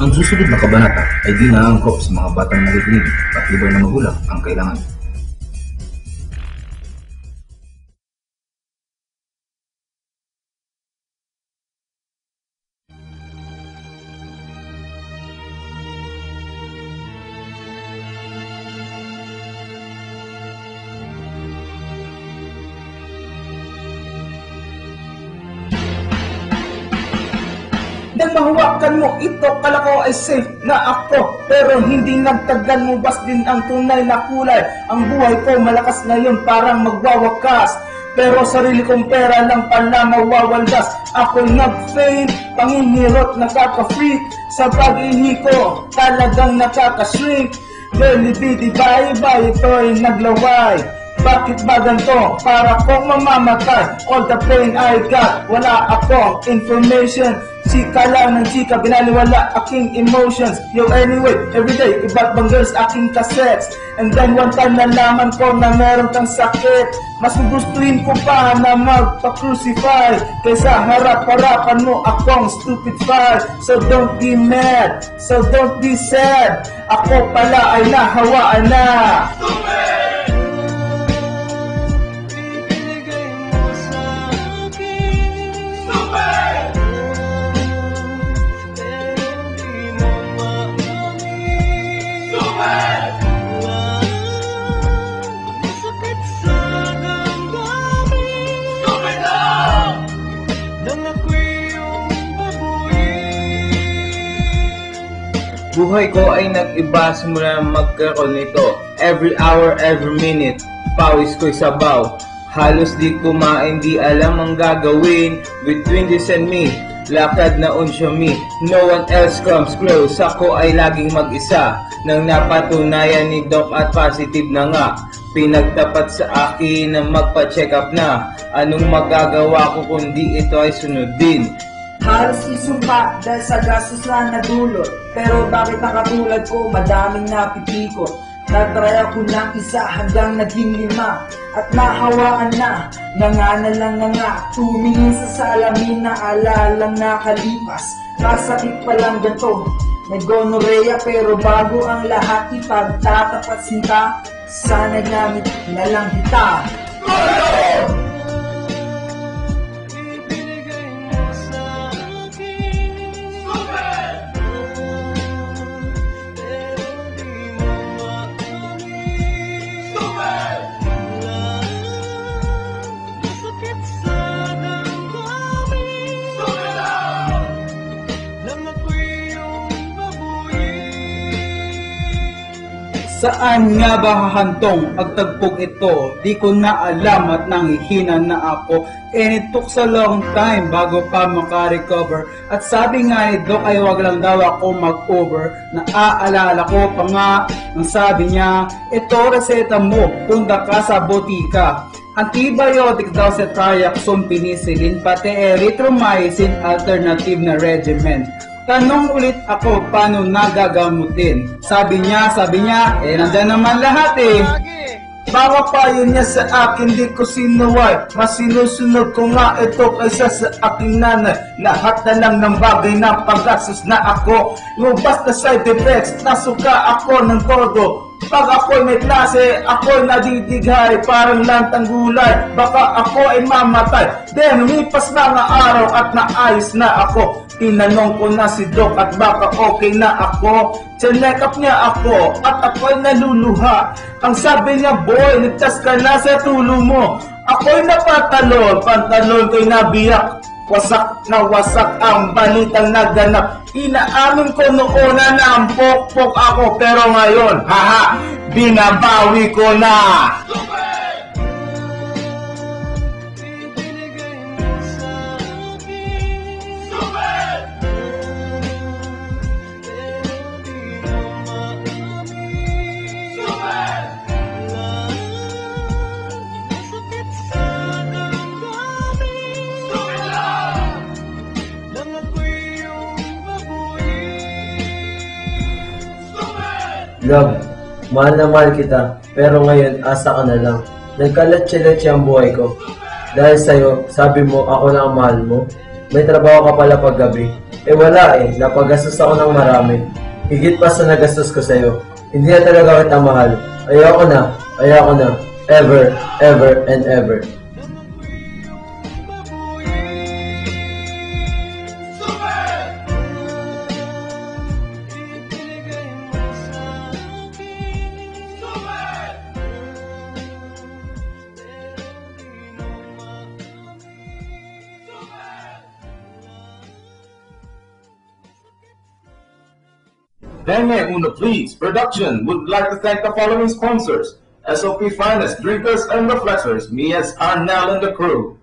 Ang susunod na kabanata ay di naangkop sa mga batang nakikinig at libay na magulang ang kailangan. Nang mahawakan mo ito, kala ko ay safe na ako. Pero hindi nagtagal mo bas din ang tunay na kulay. Ang buhay ko malakas ngayon parang magwawakas. Pero sarili kong pera lang pala mawawaldas. Ako nag-faint, pangingirot, nakaka-freak. Sa pag-ihi ko, talagang nakaka-shrink. Belly bitty bye-bye, ito'y naglaway. Bakit ba ganito? Para kong mamamatay. All the pain I got Wala akong information. Chika lang ng chika Binaliwala aking emotions. Yo anyway, everyday Iba't bang girls aking cassettes. And then one time nalaman ko na meron kang sakit. Mas gustuin ko pa na magpa-crucify Kaysa harap-harapan mo akong stupid file. So don't be mad. So don't be sad. Ako pala ay nahawaan na Buhay ko ay nag-iba simula magkaroon nito. Every hour, every minute, pawis ko'y sabaw. Halos di kumain, di alam ang gagawin. Between this and me, lakad na unsyo me. No one else comes close, ako ay laging mag-isa. Nang napatunayan ni Doc at positive na nga. Pinagtapat sa akin na magpa-check up na. Anong magagawa ko kundi ito ay sunodin? Halos isumpa dahil sa gastos na nadulot Pero bakit nakatulad ko? Madaming napipikot Nagtry ako ng isa hanggang naging lima. At nahawaan na, nga na lang nga nga. Tumingin sa salamin na alalang nakalipas Kasakit pa lang ganito. May gonorrhea pero bago ang lahat ipagtatapat sinta. Sana gamit na lang kita Saan nga ba hahantong ang ito? Di ko na alam at nanghihina na ako. And it took so long time bago pa makarecover. At sabi nga ni Doc ay wag lang daw ako mag-over. Naaalala ko pa nga ang sabi niya, ito reseta mo, punta ka sa botika. Antibiotic daw sa Triaxon penicillin, pati erythromycin alternative na regimen. Tanong ulit ako paano nagagamutin. Sabi niya, sabi niya, eh nandyan naman lahat eh. Bawa payo niya sa akin, di ko sinuway Mas sinusunod ko nga ito kaysa sa aking nanay Lahat na lang ng bagay na paggasos na ako Lumabas na side effects, nasuka ako ng todo pag ako'y may klase, ako'y nadidighay, parang lantang gulay, baka ako ay mamatay. Then, lumipas na nga araw at naayos na ako. Tinanong ko na si Doc at baka okay na ako. Chinek up niya ako at ako'y naluluha. Ang sabi niya, boy, ligtas ka na sa tulo mo. Ako'y napatalon, pantalon ko'y nabiyak. Wasak na wasak ang balitang naganap. Inaamin ko noon na nampok-pok ako pero ngayon, haha, binabawi ko na. Love, mahal na mahal kita, pero ngayon asa ka na lang. Nagkalat-chilat ang buhay ko. Dahil sa'yo, sabi mo ako na ang mahal mo. May trabaho ka pala paggabi. Eh wala eh, napagastos ako ng marami. Higit pa sa nagastos ko sa'yo. Hindi na talaga kita mahal. Ayoko na, ayoko na. Ever, ever, and ever. Deme Uno Please Production would like to thank the following sponsors SOP Finest, Drinkers and Reflectors, me as Arnell and the crew.